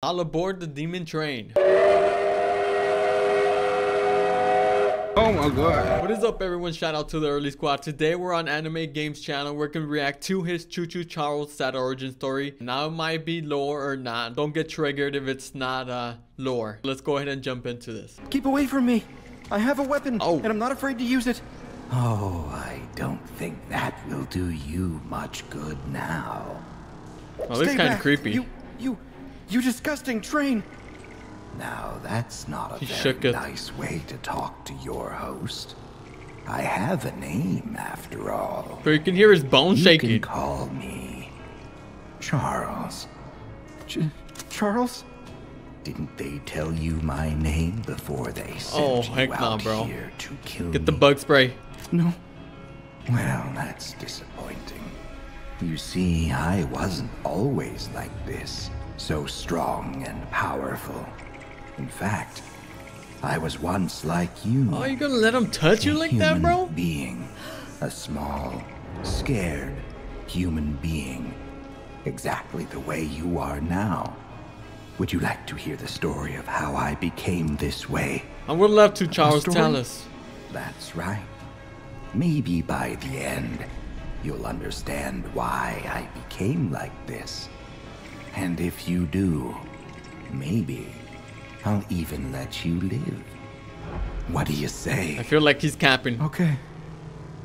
All aboard the demon train. Oh my god. What is up everyone? Shout out to the early squad. Today we're on Anime Games channel. We're gonna react to his Choo Choo Charles sad origin story. Now it might be lore or not. Don't get triggered if it's not uh lore. Let's go ahead and jump into this. Keep away from me. I have a weapon, Oh. and I'm not afraid to use it. Oh, I don't think that will do you much good now. Oh, this Stay kind of creepy. You, you, you disgusting train. Now, that's not a He very nice way to talk to your host. I have a name, after all. But you can hear his bones You shaking. can call me Charles. Ch- Charles? Didn't they tell you my name before they sent Oh, you heck nah, out bro. here to kill Get the bug spray. No. Well, that's disappointing. You see, I wasn't always like this, so strong and powerful. In fact, I was once like you. Oh, you gonna let him touch you like that, bro? Being, a small, scared human being, exactly the way you are now. Would you like to hear the story of how I became this way? I would love to, Charles. Tell us. That's right. Maybe by the end, you'll understand why I became like this. And if you do, maybe I'll even let you live. What do you say? I feel like he's capping. Okay.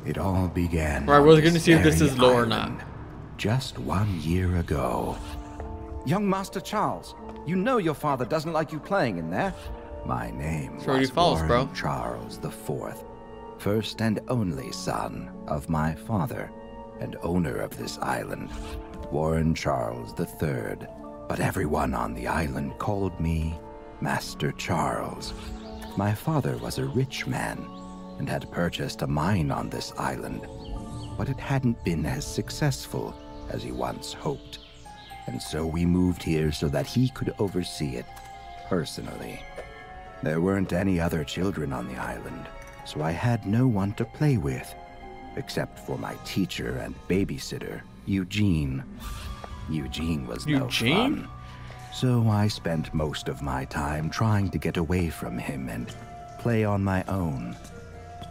It all began. Right, on we're gonna see if this is lore or not. Just one year ago, Young Master Charles, you know your father doesn't like you playing in there. my name It's was false, Warren bro. Charles the Fourth, first and only son of my father and owner of this island, Warren Charles the Third. But everyone on the island called me Master Charles. My father was a rich man and had purchased a mine on this island, but it hadn't been as successful as he once hoped. And so we moved here so that he could oversee it personally. There weren't any other children on the island, so I had no one to play with, except for my teacher and babysitter, Eugene. Eugene was no Eugene? fun. So I spent most of my time trying to get away from him and play on my own.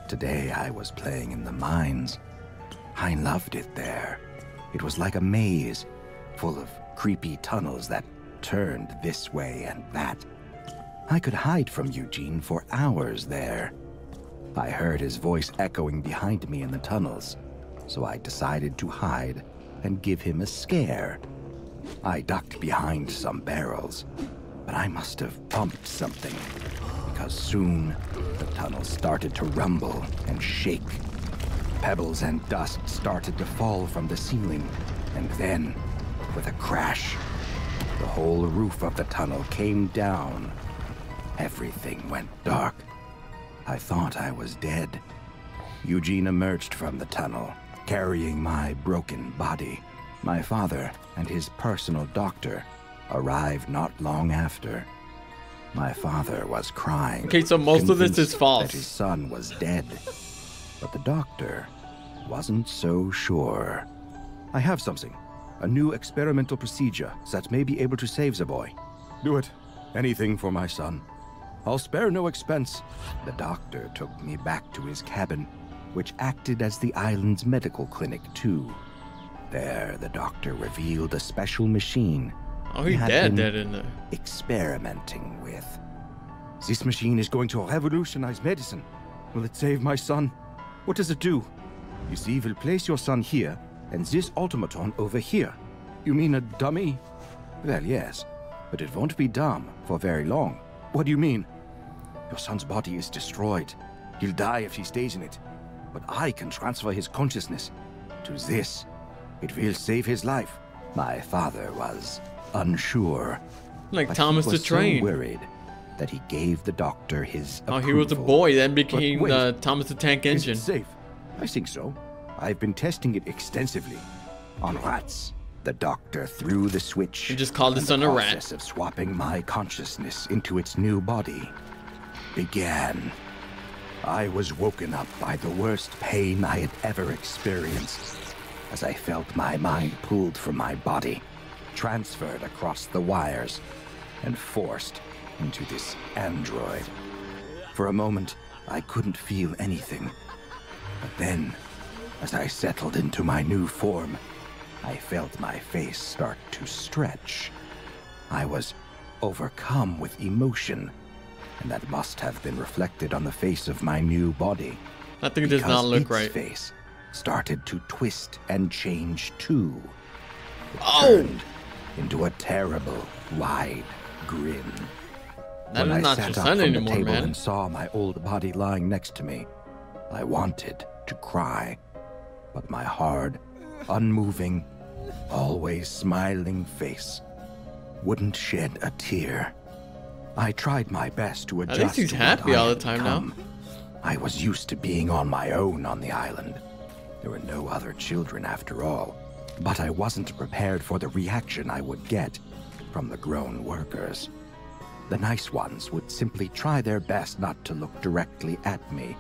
Today I was playing in the mines. I loved it there. It was like a maze, full of creepy tunnels that turned this way and that. I could hide from Eugene for hours there. I heard his voice echoing behind me in the tunnels, so I decided to hide and give him a scare. I ducked behind some barrels, but I must have bumped something, because soon the tunnel started to rumble and shake. Pebbles and dust started to fall from the ceiling, and then, with a crash, the whole roof of the tunnel came down. Everything went dark. I thought I was dead. Eugene emerged from the tunnel, carrying my broken body. My father and his personal doctor arrived not long after. My father was crying. Okay, so most of this is convinced false. That his son was dead. But the doctor wasn't so sure. I have something. A new experimental procedure that may be able to save the boy. Do it. Anything for my son. I'll spare no expense. The doctor took me back to his cabin, which acted as the island's medical clinic, too. There, the doctor revealed a special machine Oh, he he's had dead in there. experimenting with. This machine is going to revolutionize medicine. Will it save my son? What does it do? You see, we'll place your son here, and this automaton over here. You mean a dummy? Well, yes, but it won't be dumb for very long. What do you mean? Your son's body is destroyed. He'll die if he stays in it. But I can transfer his consciousness to this. It will save his life. My father was unsure. Like but Thomas he the was so worried that he gave the doctor his Oh, he was a boy, then became wait. uh, Thomas the Tank Engine. safe? I think so. I've been testing it extensively. On rats. The doctor threw the switch. And just called his and son a rat. process of swapping my consciousness into its new body began. I was woken up by the worst pain I had ever experienced as I felt my mind pulled from my body, transferred across the wires. and forced into this android. For a moment, I couldn't feel anything. But then, as I settled into my new form, I felt my face start to stretch. I was overcome with emotion, and that must have been reflected on the face of my new body. That thing does not look its right. face started to twist and change too. It Oh! turned into a terrible, wide grin. That when is I not sat your up son from anymore, the table man. and saw my old body lying next to me, I wanted to cry. But my hard, unmoving, always smiling face wouldn't shed a tear. I tried my best to adjust. least he's happy all the time now. become. I was used to being on my own on the island. There were no other children after all. But I wasn't prepared for the reaction I would get from the grown workers. The nice ones would simply try their best not to look directly at me.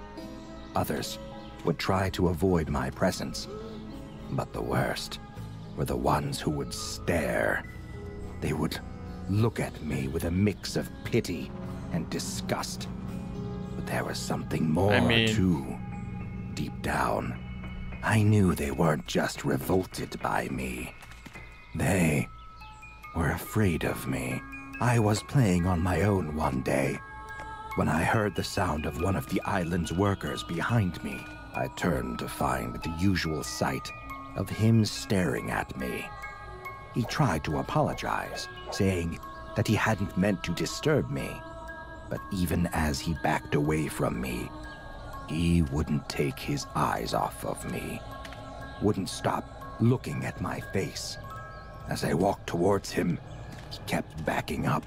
Others would try to avoid my presence. But the worst were the ones who would stare. They would look at me with a mix of pity and disgust. But there was something more, I mean- too. Deep down, I knew they weren't just revolted by me. They were afraid of me. I was playing on my own one day when I heard the sound of one of the island's workers behind me. I turned to find the usual sight of him staring at me. He tried to apologize, saying that he hadn't meant to disturb me. But even as he backed away from me, he wouldn't take his eyes off of me. Wouldn't stop looking at my face. As I walked towards him, he kept backing up,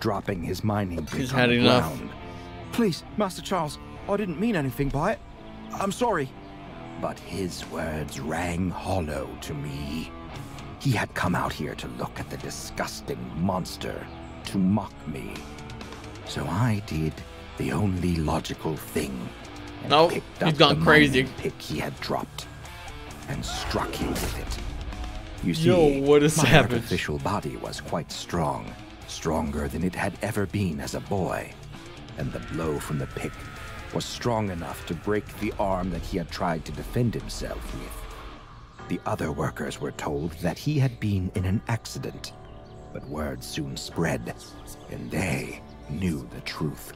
dropping his mining pick He's on had the enough. ground. Please, Master Charles, I didn't mean anything by it. I'm sorry. But his words rang hollow to me. He had come out here to look at the disgusting monster, to mock me. So I did the only logical thing. and No, picked he's up gone the crazy. Pick he had dropped, and struck him with it. You see, Yo, what a my savage. artificial body was quite strong, stronger than it had ever been as a boy, and the blow from the pick was strong enough to break the arm that he had tried to defend himself with. The other workers were told that he had been in an accident, but word soon spread, and they knew the truth.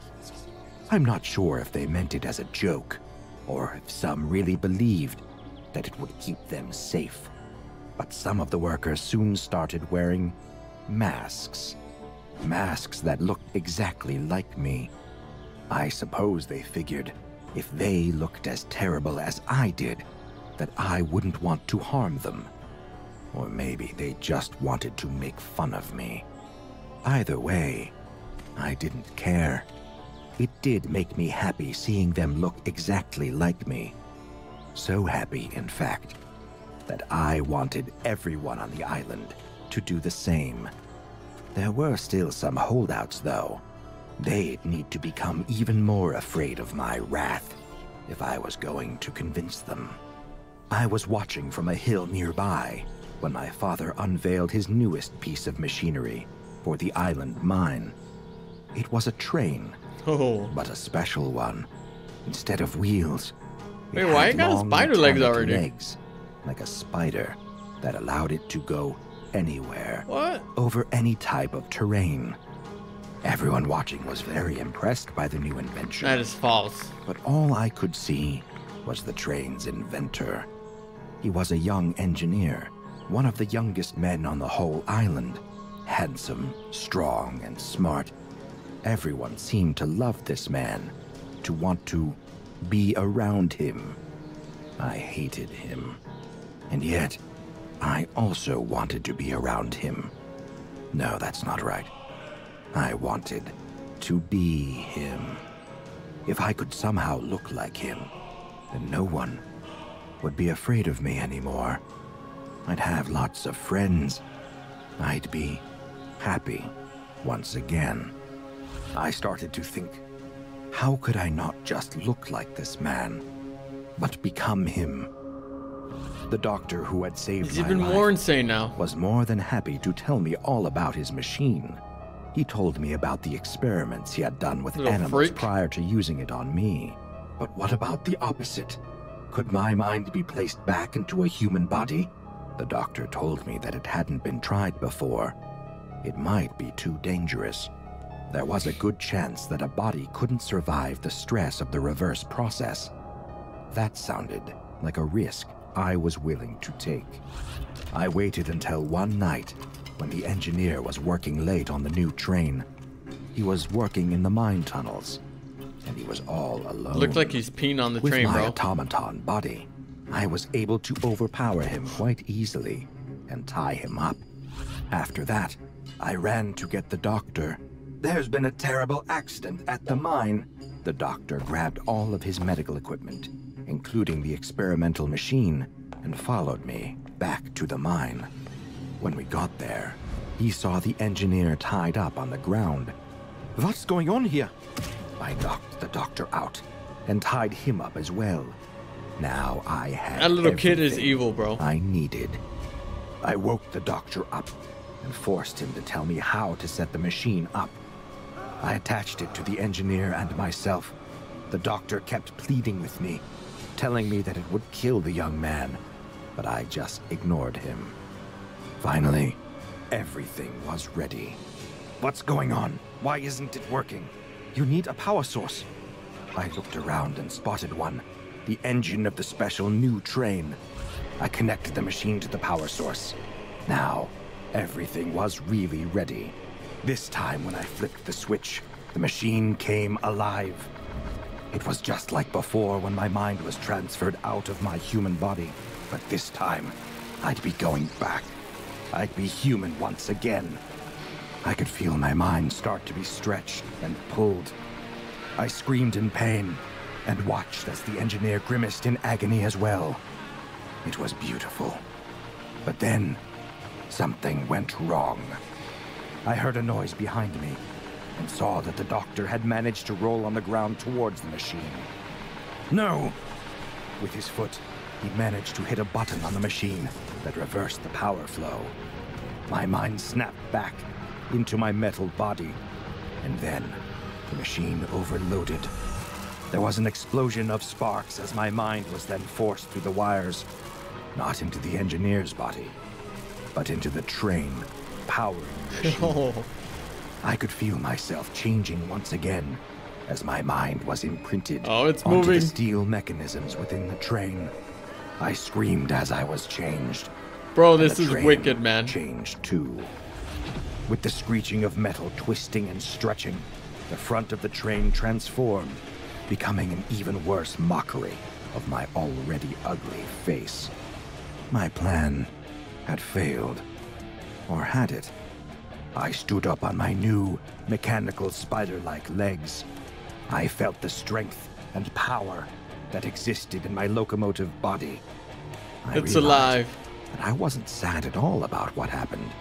I'm not sure if they meant it as a joke, or if some really believed that it would keep them safe. But some of the workers soon started wearing masks. Masks that looked exactly like me. I suppose they figured if they looked as terrible as I did, that I wouldn't want to harm them. Or maybe they just wanted to make fun of me. Either way, I didn't care. It did make me happy seeing them look exactly like me. So happy, in fact, that I wanted everyone on the island to do the same. There were still some holdouts, though. They'd need to become even more afraid of my wrath if I was going to convince them. I was watching from a hill nearby when my father unveiled his newest piece of machinery for the island mine. It was a train, Oh, but a special one. Instead of wheels, it Wait, why had it got long spider legs already? Legs, like a spider, that allowed it to go anywhere, what? over any type of terrain. Everyone watching was very impressed by the new invention. That is false. But all I could see was the train's inventor. He was a young engineer, one of the youngest men on the whole island. Handsome, strong, and smart. Everyone seemed to love this man, to want to be around him. I hated him. And yet, I also wanted to be around him. No, that's not right. I wanted to be him. If I could somehow look like him, then no one would be afraid of me anymore. I'd have lots of friends. I'd be happy once again. I started to think, how could I not just look like this man, but become him? The doctor who had saved He's my even life more insane now. was more than happy to tell me all about his machine. He told me about the experiments he had done with Little animals freak. prior to using it on me. But what about the opposite? Could my mind be placed back into a human body? The doctor told me that it hadn't been tried before. It might be too dangerous. There was a good chance that a body couldn't survive the stress of the reverse process. That sounded like a risk I was willing to take. I waited until one night when the engineer was working late on the new train. He was working in the mine tunnels, and he was all alone. Looked like he's peeing on the With train, my bro. automaton body, I was able to overpower him quite easily and tie him up. After that, I ran to get the doctor. There's been a terrible accident at the mine. The doctor grabbed all of his medical equipment, including the experimental machine, and followed me back to the mine. When we got there, he saw the engineer tied up on the ground. What's going on here? I knocked the doctor out and tied him up as well. Now I had That little kid is evil, bro. I needed. I woke the doctor up and forced him to tell me how to set the machine up. I attached it to the engineer and myself. The doctor kept pleading with me, telling me that it would kill the young man, but I just ignored him. Finally, everything was ready. What's going on? Why isn't it working? You need a power source. I looked around and spotted one. The engine of the special new train. I connected the machine to the power source. Now, everything was really ready. This time, when I flipped the switch, the machine came alive. It was just like before when my mind was transferred out of my human body. But this time, I'd be going back. I'd be human once again. I could feel my mind start to be stretched and pulled. I screamed in pain and watched as the engineer grimaced in agony as well. It was beautiful. But then, something went wrong. I heard a noise behind me and saw that the doctor had managed to roll on the ground towards the machine. No! With his foot, he managed to hit a button on the machine that reversed the power flow. My mind snapped back into my metal body, and then the machine overloaded. There was an explosion of sparks as my mind was then forced through the wires, not into the engineer's body, but into the train powering the machine. Oh, I could feel myself changing once again as my mind was imprinted Oh, it's onto moving. the steel mechanisms within the train. I screamed as I was changed. bro, this is wicked, man. Changed too. With the screeching of metal twisting and stretching, the front of the train transformed, becoming an even worse mockery of my already ugly face. My plan had failed. Or had it? I stood up on my new, mechanical spider-like legs. I felt the strength and power that existed in my locomotive body. I It's alive. And I wasn't sad at all about what happened.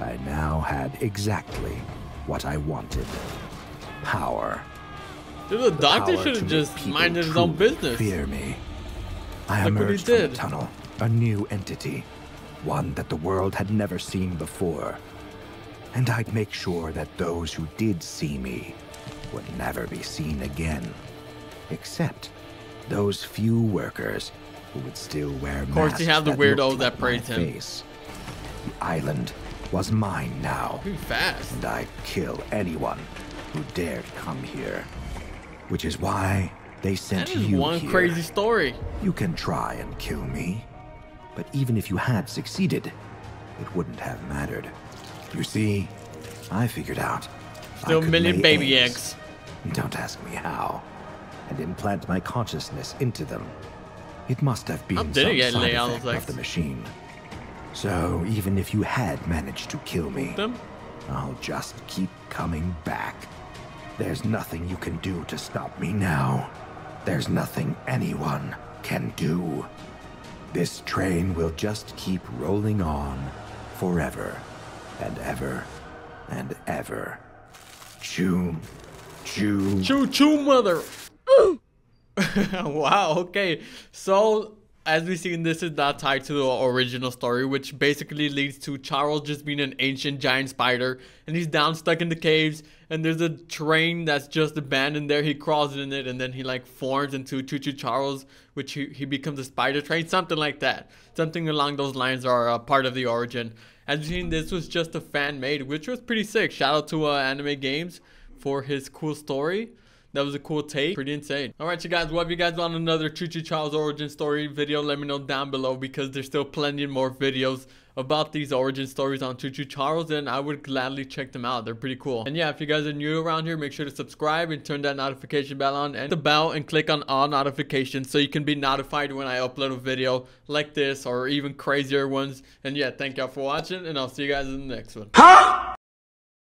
I now had exactly what I wanted. Power. Dude, the doctor should have just minded his own business. Fear me. I Look emerged from the tunnel, a new entity, one that the world had never seen before. And I'd make sure that those who did see me would never be seen again. Except those few workers who would still wear Of course, you masks have the that weirdos looked that like praise my him. face. The island was mine now fast. and I'd kill anyone who dared come here. Which is why they sent That is you one here. crazy story. You can try and kill me, but even if you had succeeded, it wouldn't have mattered. You see, I figured out. Still a million baby eggs. eggs. Don't ask me how. And implant my consciousness into them. It must have been some did it get side effect of the machine. So even if you had managed to kill me, Them? I'll just keep coming back. There's nothing you can do to stop me now. There's nothing anyone can do. This train will just keep rolling on forever and ever and ever. Choo, choo. Choo choo, mother. wow. Okay. So as we see, this is not tied to the original story, which basically leads to Charles just being an ancient giant spider, and he's down stuck in the caves, and there's a train that's just abandoned there. He crawls in it, and then he like forms into Choo Choo Charles, which he, he becomes a spider train, something like that. Something along those lines are a part of the origin. As you seen, this was just a fan made, which was pretty sick. Shout out to uh, Anime Games for his cool story. That was a cool take. Pretty insane. Alright, you guys, what if you guys want another Choo Choo Charles origin story video, let me know down below because there's still plenty more videos about these origin stories on Choo Choo Charles and I would gladly check them out. They're pretty cool. And yeah, if you guys are new around here, make sure to subscribe and turn that notification bell on and the bell and click on all notifications so you can be notified when I upload a video like this or even crazier ones. And yeah, thank y'all for watching and I'll see you guys in the next one. Huh?